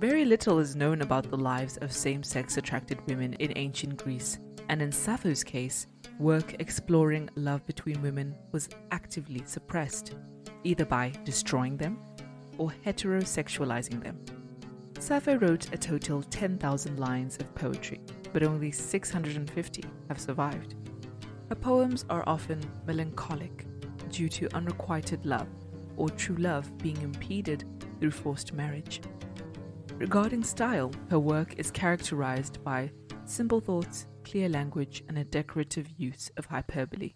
Very little is known about the lives of same sex attracted women in ancient Greece, and in Sappho's case, work exploring love between women was actively suppressed, either by destroying them or heterosexualizing them. Sappho wrote a total 10,000 lines of poetry, but only 650 have survived. Her poems are often melancholic due to unrequited love or true love being impeded through forced marriage. Regarding style, her work is characterized by simple thoughts, clear language, and a decorative use of hyperbole.